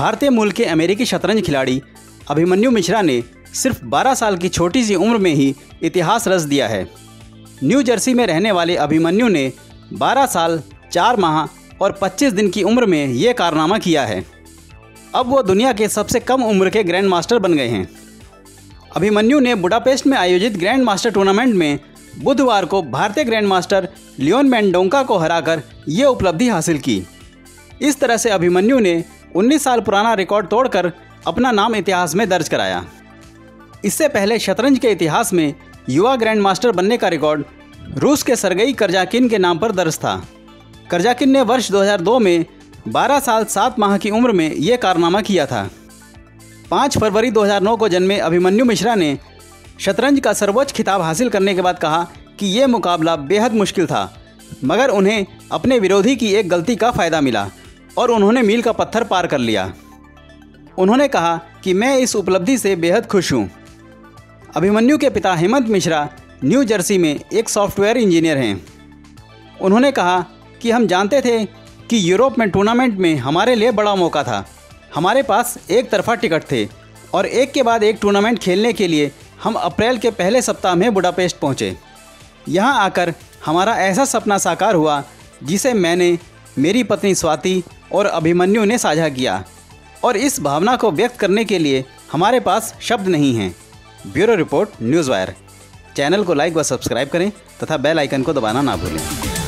भारतीय मूल के अमेरिकी शतरंज खिलाड़ी अभिमन्यु मिश्रा ने सिर्फ़ 12 साल की छोटी सी उम्र में ही इतिहास रच दिया है। न्यू जर्सी में रहने वाले अभिमन्यु ने 12 साल 4 माह और 25 दिन की उम्र में ये कारनामा किया है। अब वो दुनिया के सबसे कम उम्र के ग्रैंड मास्टर बन गए हैं। अभिमन्यु ने बुडापेस्ट में आयोजित ग्रैंड मास्टर टूर्नामेंट में बुधवार को भारतीय ग्रैंड मास्टर लियोन मैंडोंका को हराकर ये उपलब्धि हासिल की। इस तरह से अभिमन्यु ने 19 साल पुराना रिकॉर्ड तोड़कर अपना नाम इतिहास में दर्ज कराया। इससे पहले शतरंज के इतिहास में युवा ग्रैंड मास्टर बनने का रिकॉर्ड रूस के सरगई करजाकिन के नाम पर दर्ज था। करजाकिन ने वर्ष 2002 में 12 साल 7 माह की उम्र में ये कारनामा किया था। 5 फरवरी 2009 को जन्मे अभिमन्यु मिश्रा ने शतरंज का सर्वोच्च खिताब हासिल करने के बाद कहा कि ये मुकाबला बेहद मुश्किल था, मगर उन्हें अपने विरोधी की एक गलती का फ़ायदा मिला। और उन्होंने मील का पत्थर पार कर लिया। उन्होंने कहा कि मैं इस उपलब्धि से बेहद खुश हूँ। अभिमन्यु के पिता हेमंत मिश्रा न्यू जर्सी में एक सॉफ्टवेयर इंजीनियर हैं। उन्होंने कहा कि हम जानते थे कि यूरोप में टूर्नामेंट में हमारे लिए बड़ा मौका था। हमारे पास एक तरफा टिकट थे और एक के बाद एक टूर्नामेंट खेलने के लिए हम अप्रैल के पहले सप्ताह में बुडापेस्ट पहुँचे। यहाँ आकर हमारा ऐसा सपना साकार हुआ जिसे मैंने मेरी पत्नी स्वाति और अभिमन्यु ने साझा किया। और इस भावना को व्यक्त करने के लिए हमारे पास शब्द नहीं हैं। Bureau report news wire channel को लाइक व सब्सक्राइब करें तथा बेल आइकन को दबाना ना भूलें।